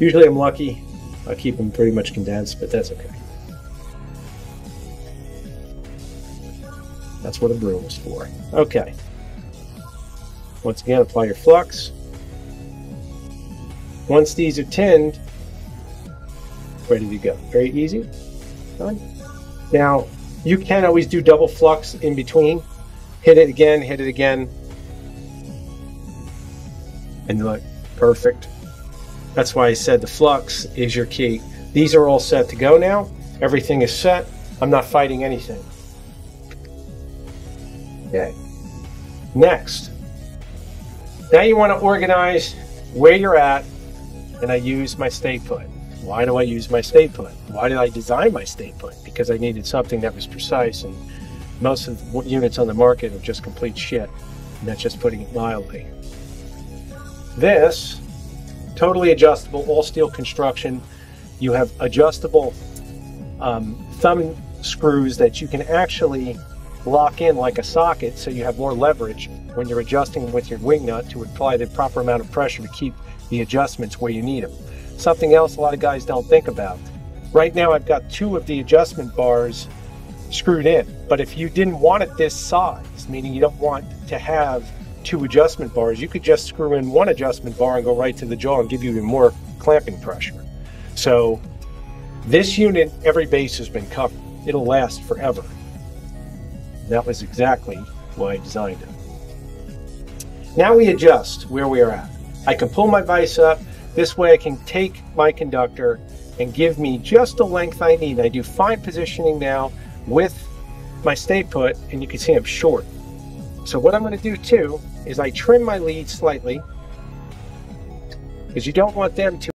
Usually I'm lucky. I keep them pretty much condensed, but that's okay. That's what a broom is for. Okay. Once again, apply your flux. Once these are tinned, ready to go. Very easy. Done. Now, you can always do double flux in between. Hit it again, hit it again. And look, perfect. That's why I said the flux is your key. These are all set to go now. Everything is set. I'm not fighting anything. Okay. Next. Now you want to organize where you're at, and I use my stay put. Why do I use my stay put? Why did I design my stay put? Because I needed something that was precise, and most of the units on the market are just complete shit. And that's just putting it mildly. This, totally adjustable, all steel construction. You have adjustable um, thumb screws that you can actually lock in like a socket so you have more leverage when you're adjusting with your wing nut to apply the proper amount of pressure to keep the adjustments where you need them. Something else a lot of guys don't think about. Right now I've got two of the adjustment bars screwed in, but if you didn't want it this size, meaning you don't want to have two adjustment bars, you could just screw in one adjustment bar and go right to the jaw and give you even more clamping pressure. So this unit, every base has been covered. It'll last forever. That was exactly why I designed it. Now we adjust where we are at. I can pull my vise up. This way I can take my conductor and give me just the length I need. I do fine positioning now with my stay put, and you can see I'm short. So what I'm going to do too is I trim my leads slightly because you don't want them to